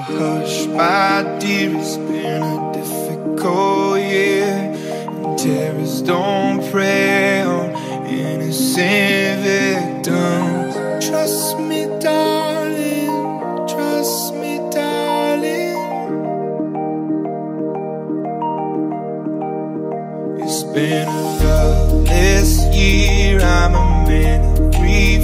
hush, my dear, it's been a difficult year. And terrorists don't prey on innocent victims. Trust me, darling, trust me, darling. It's been a loveless year, I'm a man of grief.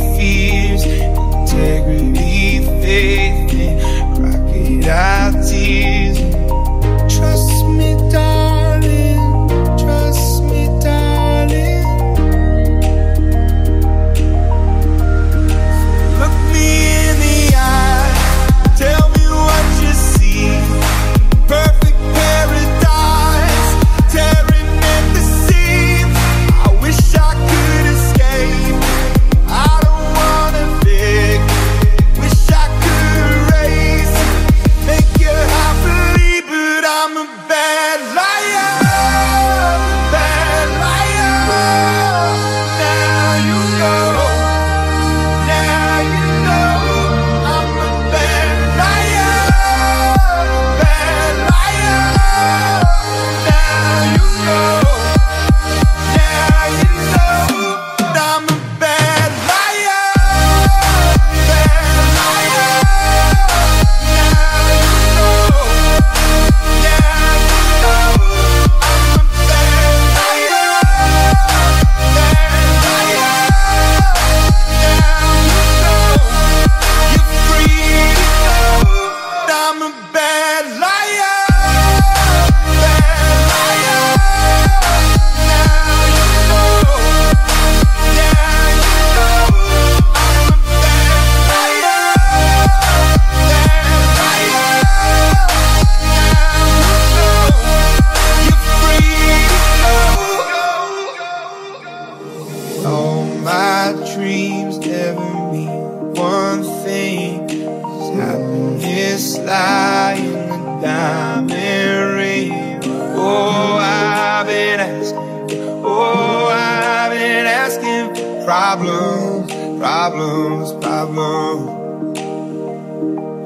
fingers. I've been sliding a diamond ring. Oh, I've been asking Oh, I've been asking for problems Problems, problems.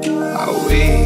I wait